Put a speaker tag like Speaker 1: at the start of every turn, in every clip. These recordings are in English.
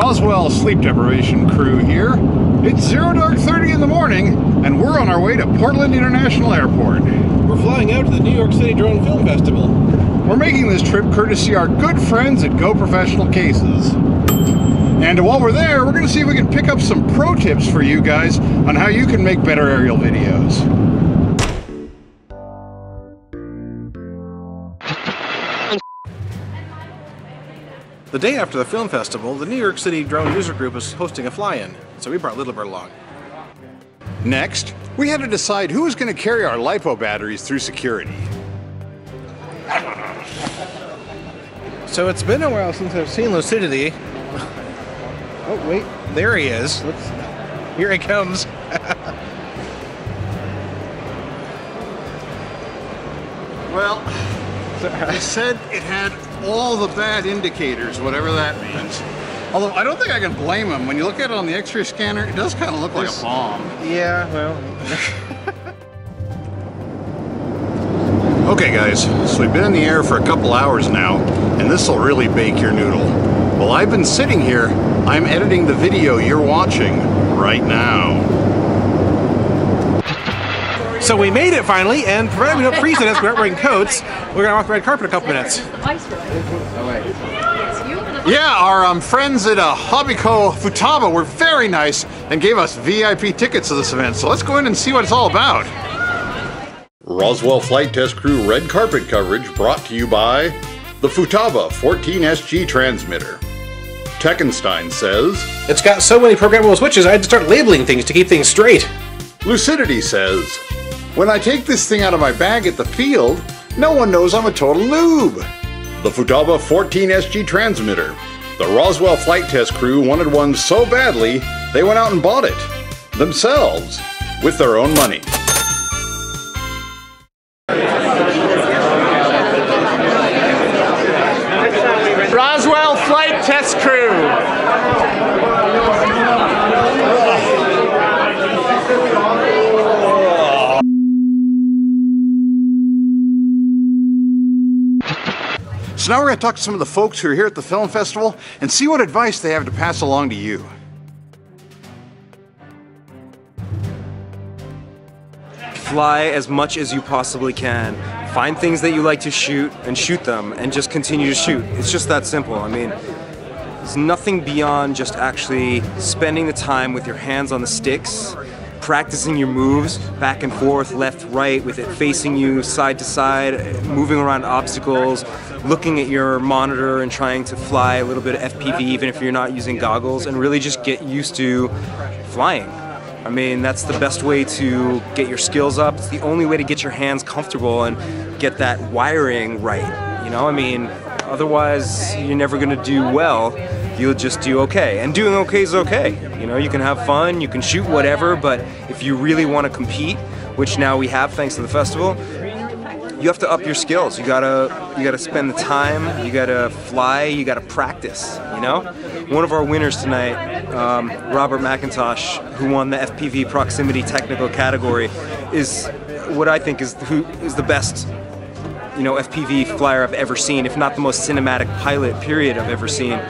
Speaker 1: Roswell Sleep Deprivation crew here. It's zero dark 30 in the morning, and we're on our way to Portland International Airport.
Speaker 2: We're flying out to the New York City Drone Film Festival.
Speaker 1: We're making this trip courtesy our good friends at Go Professional Cases. And while we're there, we're going to see if we can pick up some pro tips for you guys on how you can make better aerial videos.
Speaker 2: The day after the film festival, the New York City Drone User Group is hosting a fly-in, so we brought Little Bird along.
Speaker 1: Next, we had to decide who was going to carry our LiPo batteries through security.
Speaker 2: So it's been a while since I've seen Lucidity. Oh wait, there he is. Let's, here he comes.
Speaker 1: Well, I said it had all the bad indicators, whatever that means. Although I don't think I can blame them. When you look at it on the X-ray scanner, it does kind of look like a bomb.
Speaker 2: yeah, well,
Speaker 1: Okay guys, so we've been in the air for a couple hours now, and this will really bake your noodle. While I've been sitting here, I'm editing the video you're watching right now.
Speaker 2: So we made it finally, and provided we don't freeze to death, we aren't wearing coats. We're gonna walk the red carpet a couple minutes.
Speaker 1: Yeah, our um, friends at uh, Hobbico Futaba were very nice and gave us VIP tickets to this event, so let's go in and see what it's all about. Roswell Flight Test Crew red carpet coverage brought to you by the Futaba 14SG transmitter. Techinstein says,
Speaker 2: It's got so many programmable switches, I had to start labeling things to keep things straight.
Speaker 1: Lucidity says, When I take this thing out of my bag at the field, no one knows I'm a total noob. The Futaba 14SG transmitter. The Roswell Flight Test crew wanted one so badly, they went out and bought it. Themselves. With their own money. So now we're going to talk to some of the folks who are here at the film festival and see what advice they have to pass along to you.
Speaker 3: fly as much as you possibly can. Find things that you like to shoot and shoot them and just continue to shoot. It's just that simple. I mean, there's nothing beyond just actually spending the time with your hands on the sticks, practicing your moves back and forth, left, right, with it facing you side to side, moving around obstacles, looking at your monitor and trying to fly a little bit of FPV even if you're not using goggles, and really just get used to flying. I mean, that's the best way to get your skills up. It's the only way to get your hands comfortable and get that wiring right. You know, I mean, otherwise you're never going to do well. You'll just do okay. And doing okay is okay. You know, you can have fun, you can shoot whatever, but if you really want to compete, which now we have thanks to the festival, you have to up your skills. You gotta you gotta spend the time. You gotta fly. You gotta practice. You know, one of our winners tonight, um, Robert McIntosh, who won the FPV proximity technical category, is what I think is who is the best. You know, FPV flyer I've ever seen, if not the most cinematic pilot period I've ever seen.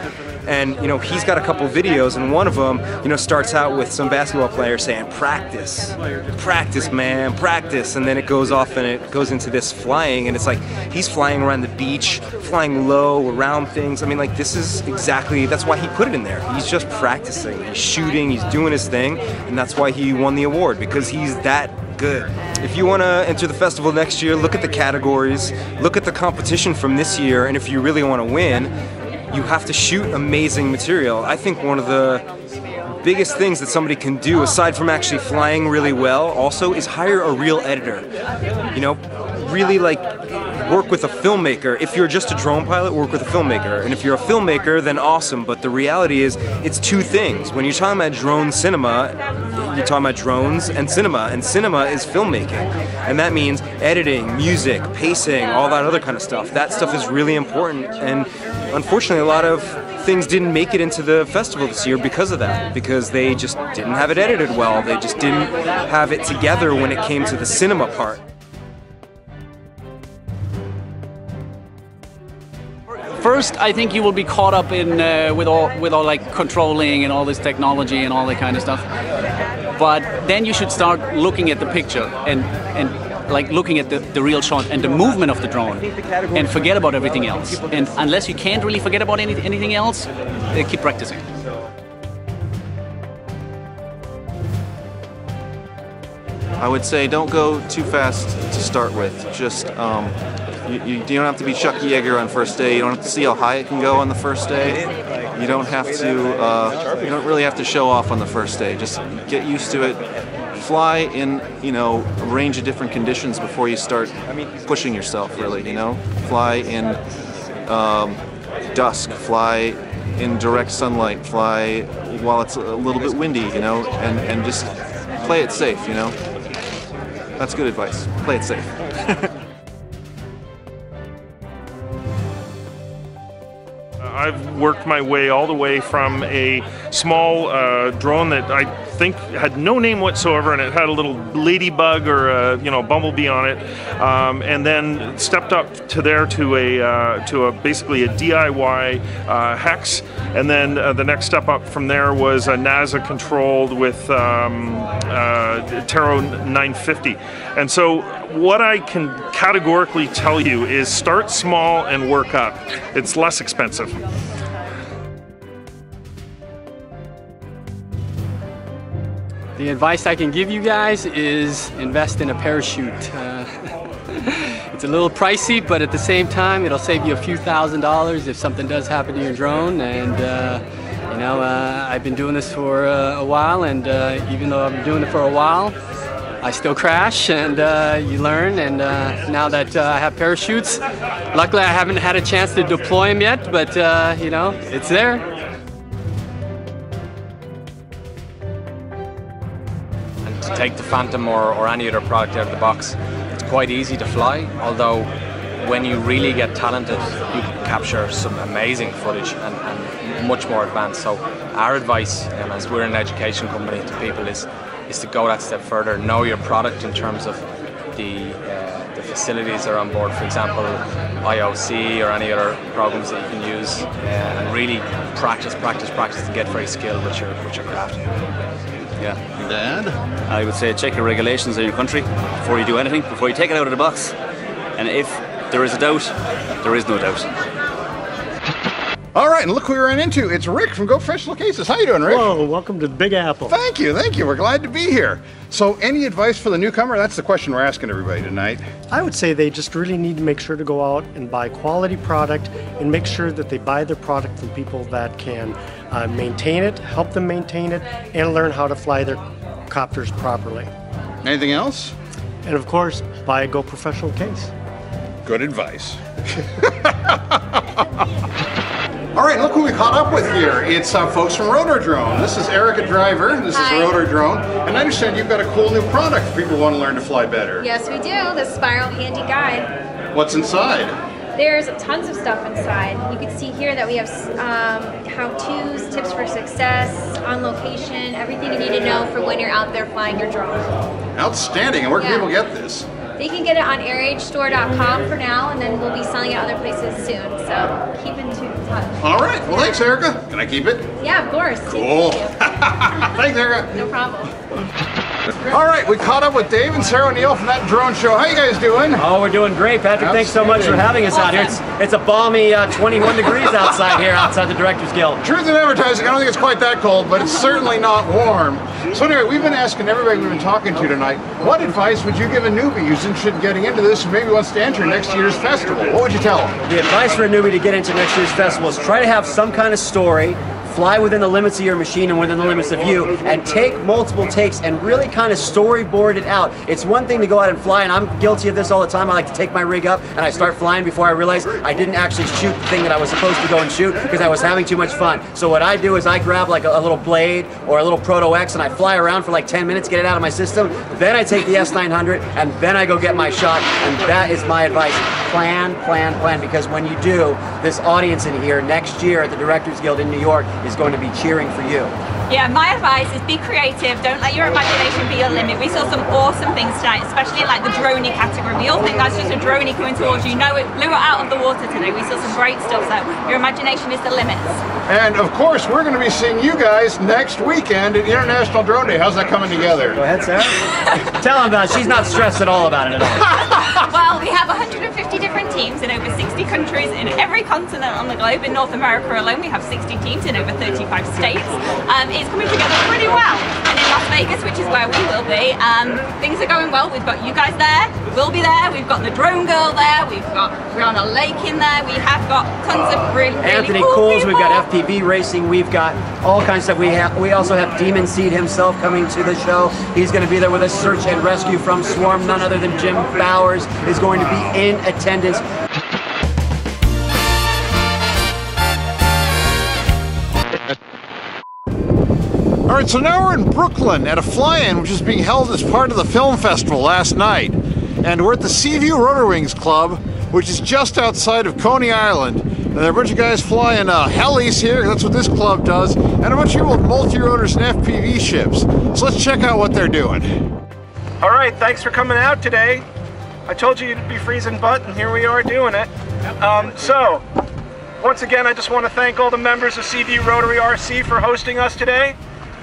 Speaker 3: And you know, he's got a couple videos, and one of them, you know, starts out with some basketball player saying, "Practice, practice, man, practice," and then it goes off and it goes into this flying, and it's like he's flying around the beach, flying low around things. I mean, like this is exactly that's why he put it in there. He's just practicing, he's shooting, he's doing his thing, and that's why he won the award because he's that good. If you want to enter the festival next year, look at the categories, look at the competition from this year, and if you really want to win, you have to shoot amazing material. I think one of the biggest things that somebody can do, aside from actually flying really well, also is hire a real editor. You know, really like work with a filmmaker. If you're just a drone pilot, work with a filmmaker. And if you're a filmmaker, then awesome. But the reality is, it's two things. When you're talking about drone cinema, you're talking about drones and cinema. And cinema is filmmaking. And that means editing, music, pacing, all that other kind of stuff. That stuff is really important. And unfortunately, a lot of things didn't make it into the festival this year because of that. Because they just didn't have it edited well. They just didn't have it together when it came to the cinema part.
Speaker 4: first, I think you will be caught up in uh, with all with all like controlling and all this technology and all that kind of stuff. But then you should start looking at the picture and and like looking at the, the real shot and the movement of the drone and forget about everything else. And unless you can't really forget about any, anything else, uh, keep practicing.
Speaker 5: I would say don't go too fast to start with. Just um, you, you, don't have to be Chuck Yeager on first day. You don't have to see how high it can go on the first day. You don't have to. Uh, you don't really have to show off on the first day. Just get used to it. Fly in you know a range of different conditions before you start pushing yourself. Really, you know, fly in um, dusk. Fly in direct sunlight. Fly while it's a little bit windy. You know, and and just play it safe. You know. That's good advice. Play it safe.
Speaker 6: I've worked my way all the way from a small uh, drone that I think had no name whatsoever, and it had a little ladybug or a, you know bumblebee on it, um, and then stepped up to there to a uh, to a basically a DIY uh, hex, and then uh, the next step up from there was a NAZA controlled with um, uh, Tarot 950, and so what I can categorically tell you is start small and work up. It's less expensive.
Speaker 7: The advice I can give you guys is invest in a parachute. Uh, it's a little pricey, but at the same time, it'll save you a few thousand dollars if something does happen to your drone. And uh, you know, uh, I've been doing this for uh, a while, and uh, even though I've been doing it for a while, I still crash, and uh, you learn. And now that I have parachutes, luckily I haven't had a chance to deploy them yet, but you know, it's there.
Speaker 8: Take the Phantom or, or any other product out of the box. It's quite easy to fly, although when you really get talented, you can capture some amazing footage and, and much more advanced. So our advice, um, as we're an education company to people, is is to go that step further. Know your product in terms of the uh, the facilities that are on board. For example, IOC or any other programs that you can use, uh, and really practice, practice, practice to get very skilled with your with your craft.
Speaker 4: Yeah.
Speaker 1: Dad?
Speaker 4: I would say check your regulations in your country before you do anything, before you take it out of the box. And if there is a doubt, there is no doubt.
Speaker 1: All right, and look who we ran into. It's Rick from Go Professional Cases. How you doing, Rick?
Speaker 9: Hello, welcome to the Big Apple.
Speaker 1: Thank you, thank you. We're glad to be here. So, any advice for the newcomer? That's the question we're asking everybody tonight.
Speaker 9: I would say they just really need to make sure to go out and buy quality product and make sure that they buy their product from people that can uh, maintain it, help them maintain it, and learn how to fly their copters properly.
Speaker 1: Anything else?
Speaker 9: And of course, buy a Go Professional case.
Speaker 1: Good advice. All right, look who we caught up with here. It's uh, folks from Rotor Drone. This is Erica Driver. This
Speaker 10: Hi.
Speaker 1: is Rotor Drone. And I understand you've got a cool new product for people want to learn to fly better.
Speaker 10: Yes, we do. The Spiral Handy Guide.
Speaker 1: What's inside?
Speaker 10: There's tons of stuff inside. You can see here that we have um, how-tos, tips for success, on location, everything you need to know for when you're out there flying your drone.
Speaker 1: Outstanding. And where can
Speaker 10: Yeah.
Speaker 1: people get this?
Speaker 10: They can get it on airagestore.com for now, and then we'll be selling it other places soon. So keep in touch.
Speaker 1: All right. Well, thanks, Erica. Can I keep it?
Speaker 10: Yeah, of course.
Speaker 1: Cool.
Speaker 10: Thank
Speaker 1: Thanks, Erica.
Speaker 10: No problem.
Speaker 1: All right, we caught up with Dave and Sarah O'Neill from that drone show. How you guys doing?
Speaker 11: Oh, we're doing great, Patrick. Thanks so much for having us out here. It's it's a balmy uh, 21 degrees outside here, outside the Directors Guild.
Speaker 1: Truth in advertising, I don't think it's quite that cold, but it's certainly not warm. So anyway, we've been asking everybody we've been talking to tonight, what advice would you give a newbie who's interested in getting into this and maybe wants to enter next year's festival? What would you tell them?
Speaker 11: The advice for a newbie to get into next year's festival is try to have some kind of story. Fly within the limits of your machine and within the limits of you, and take multiple takes and really kind of storyboard it out. It's one thing to go out and fly, and I'm guilty of this all the time. I like to take my rig up and I start flying before I realize I didn't actually shoot the thing that I was supposed to go and shoot because I was having too much fun. So what I do is I grab like a, a little blade or a little Proto X and I fly around for like 10 minutes, get it out of my system. Then I take the S900 and then I go get my shot. And that is my advice. Plan, plan, plan. Because when you do, this audience in here next year at the Directors Guild in New York is going to be cheering for you.
Speaker 12: Yeah, my advice is be creative. Don't let your imagination be your limit. We saw some awesome things tonight, especially in like the dronie category. We all think that's just a dronie coming towards you. No, it blew it out of the water today. We saw some great stuff. So your imagination is the limit.
Speaker 1: And of course, we're going to be seeing you guys next weekend at International Drone Day. How's that coming together?
Speaker 11: Go ahead, Sarah. Tell him about it. She's not stressed at all about it at all.
Speaker 12: well, we have 150 different teams in over 60 countries in every continent on the globe. In North America alone, we have 60 teams in over 35 states. Um, it's coming together pretty well. And in Las Vegas, which is where we will be, um, things are going well. We've got you guys there. We'll be there. We've got the drone girl there. We've got we're on a lake in there. We have got tons of really, really
Speaker 11: Anthony
Speaker 12: cool
Speaker 11: Cools,
Speaker 12: people.
Speaker 11: we've got FPV racing, we've got all kinds of stuff. We have we also have Demon Seed himself coming to the show. He's going to be there with us. Search and Rescue from Swarm. None other than Jim Bowers is going to be in attendance.
Speaker 1: All right, so now we're in Brooklyn at a fly-in which is being held as part of the film festival last night. And we're at the Seaview Rotor Wings Club, which is just outside of Coney Island. And there are a bunch of guys flying uh, helis here, that's what this club does, and a bunch of people with multi-rotors and FPV ships. So let's check out what they're doing.
Speaker 13: All right, thanks for coming out today. I told you you'd be freezing butt, and here we are doing it. Um, so, once again, I just want to thank all the members of Seaview Rotary RC for hosting us today,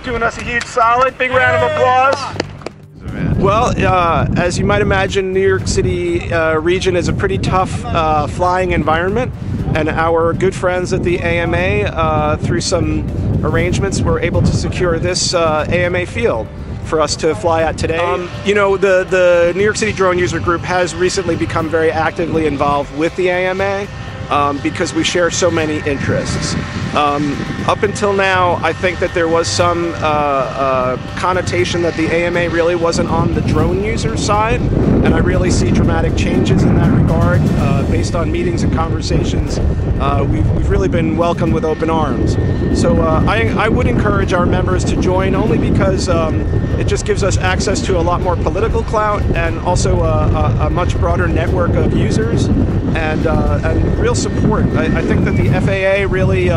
Speaker 13: doing us a huge solid. Big round of applause. Well, uh, as you might imagine, New York City uh, region is a pretty tough uh, flying environment, and our good friends at the AMA, uh, through some arrangements, were able to secure this uh, AMA field for us to fly at today. Um, you know, the, the New York City Drone User Group has recently become very actively involved with the AMA um, because we share so many interests. Um, up until now, I think that there was some uh, uh, connotation that the AMA really wasn't on the drone user side, and I really see dramatic changes in that regard. Uh, based on meetings and conversations, uh, we've, we've really been welcomed with open arms. So uh, I, I would encourage our members to join only because um, it just gives us access to a lot more political clout and also a, a, much broader network of users and, uh, and real support. I, I think that the FAA really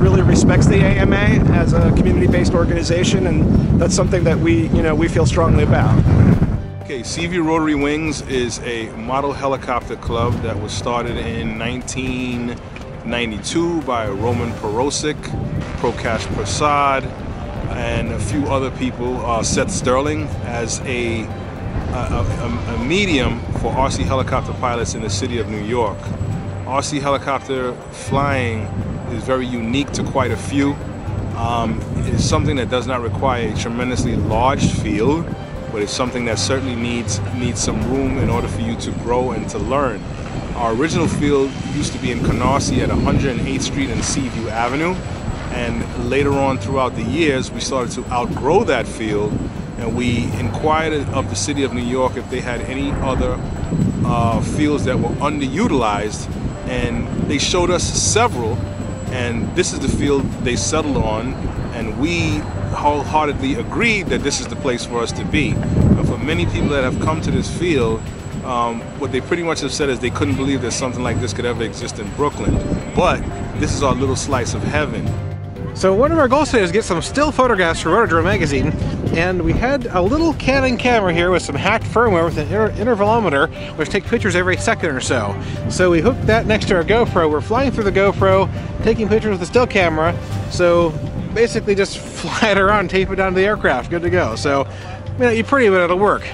Speaker 13: really respects the AMA as a community-based organization, and that's something that we you know we feel strongly about.
Speaker 14: Okay, Seaview Rotary Wings is a model helicopter club that was started in 1992 by Roman Porosik, Prakash Prasad, and a few other people, uh, Seth Sterling, as a, a, a, a medium for RC helicopter pilots in the city of New York. RC helicopter flying is very unique to quite a few. Um, it is something that does not require a tremendously large field, but it's something that certainly needs needs some room in order for you to grow and to learn. Our original field used to be in Canarsie at 108th Street and Seaview Avenue, and later on throughout the years, we started to outgrow that field, and we inquired of the city of New York if they had any other uh, fields that were underutilized, and they showed us several, and this is the field they settled on, and we wholeheartedly agreed that this is the place for us to be. And for many people that have come to this field, um, what they pretty much have said is they couldn't believe that something like this could ever exist in Brooklyn. But this is our little slice of heaven.
Speaker 2: So one of our goals today is get some still photographs for Rotor Drone magazine, and we had a little Canon camera here with some hacked firmware with an inter intervalometer, which take pictures every second or so. So we hooked that next to our GoPro. We're flying through the GoPro, taking pictures with the still camera. So basically just fly it around, tape it down to the aircraft, good to go. So, you know, you're pretty, but it'll work.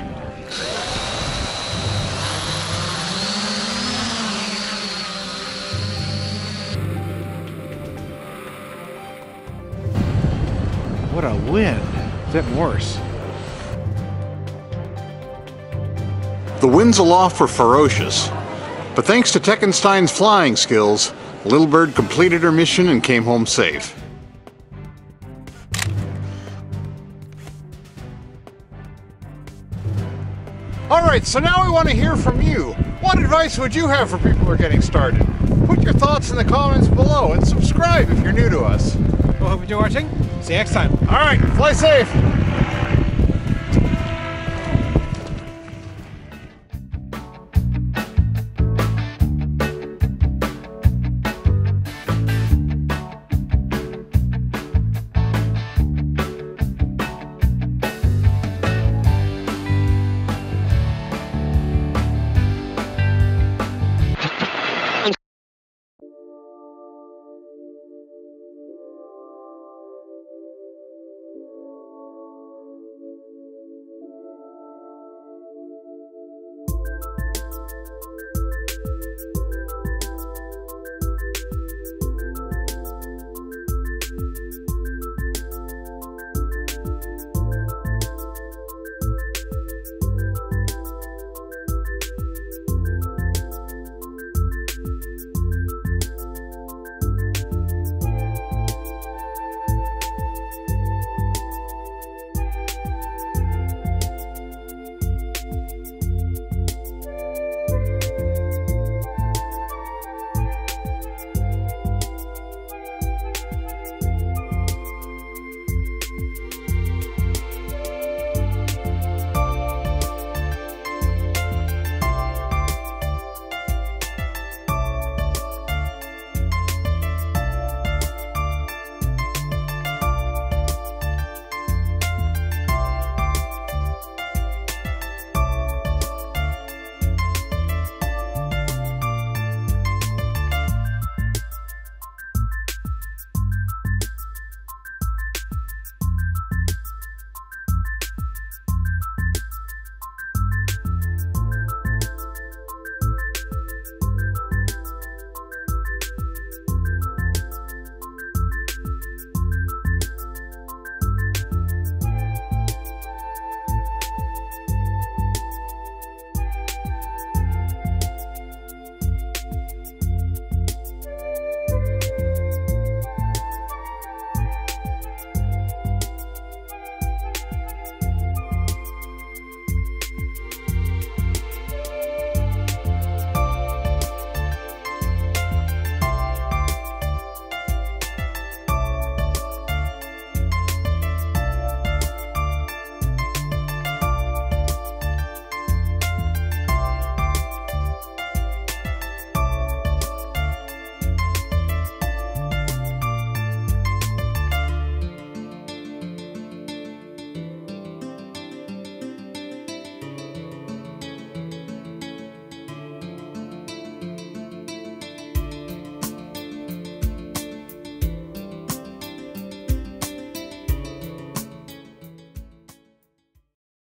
Speaker 2: What a wind. It's getting worse.
Speaker 1: The winds aloft were ferocious, but thanks to Techinstein's flying skills, Little Bird completed her mission and came home safe. Alright, so now we want to hear from you. What advice would you have for people who are getting started? Put your thoughts in the comments below and subscribe if you're new to us.
Speaker 2: Well, hope you're watching. See you next time.
Speaker 1: Alright, fly safe!